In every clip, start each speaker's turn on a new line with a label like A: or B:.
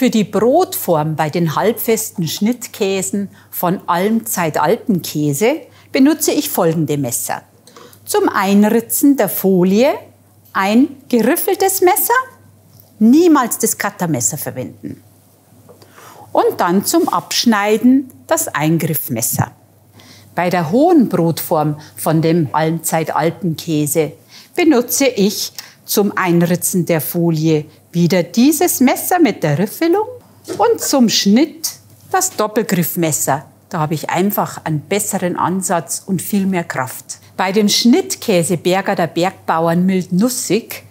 A: Für die Brotform bei den halbfesten Schnittkäsen von Almzeit-Alpenkäse benutze ich folgende Messer. Zum Einritzen der Folie ein geriffeltes Messer, niemals das Cuttermesser verwenden. Und dann zum Abschneiden das Eingriffmesser. Bei der hohen Brotform von dem Almzeit-Alpenkäse benutze ich zum Einritzen der Folie wieder dieses Messer mit der Riffelung und zum Schnitt das Doppelgriffmesser. Da habe ich einfach einen besseren Ansatz und viel mehr Kraft. Bei dem Schnittkäse Berger der Bergbauern mild nussig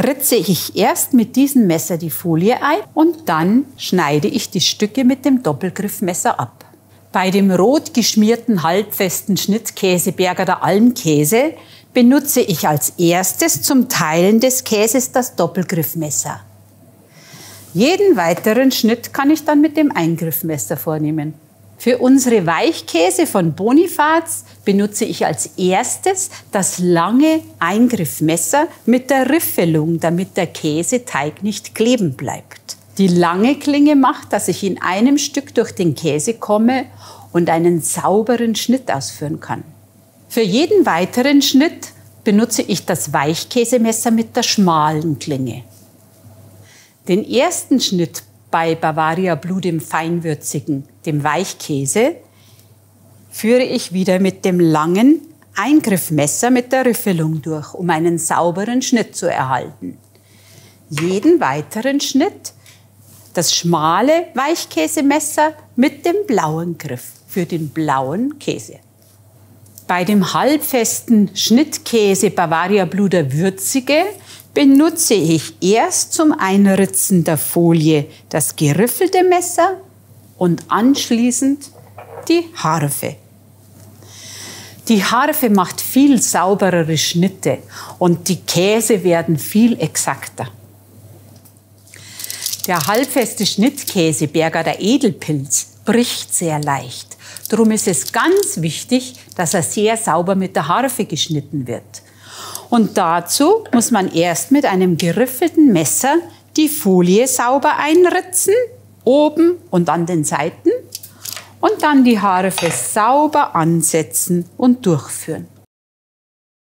A: ritze ich erst mit diesem Messer die Folie ein und dann schneide ich die Stücke mit dem Doppelgriffmesser ab. Bei dem rot geschmierten halbfesten Schnittkäse Berger der Almkäse benutze ich als erstes zum Teilen des Käses das Doppelgriffmesser. Jeden weiteren Schnitt kann ich dann mit dem Eingriffmesser vornehmen. Für unsere Weichkäse von Bonifaz benutze ich als erstes das lange Eingriffmesser mit der Riffelung, damit der Käseteig nicht kleben bleibt. Die lange Klinge macht, dass ich in einem Stück durch den Käse komme und einen sauberen Schnitt ausführen kann. Für jeden weiteren Schnitt benutze ich das Weichkäsemesser mit der schmalen Klinge. Den ersten Schnitt bei Bavaria Blue, dem feinwürzigen, dem Weichkäse, führe ich wieder mit dem langen Eingriffmesser mit der Riffelung durch, um einen sauberen Schnitt zu erhalten. Jeden weiteren Schnitt das schmale Weichkäsemesser mit dem blauen Griff für den blauen Käse. Bei dem halbfesten Schnittkäse Bavaria Blue der Würzige benutze ich erst zum Einritzen der Folie das geriffelte Messer und anschließend die Harfe. Die Harfe macht viel sauberere Schnitte und die Käse werden viel exakter. Der halbfeste Schnittkäse Berger der Edelpilz bricht sehr leicht. Darum ist es ganz wichtig, dass er sehr sauber mit der Harfe geschnitten wird. Und dazu muss man erst mit einem geriffelten Messer die Folie sauber einritzen, oben und an den Seiten, und dann die Harfe sauber ansetzen und durchführen.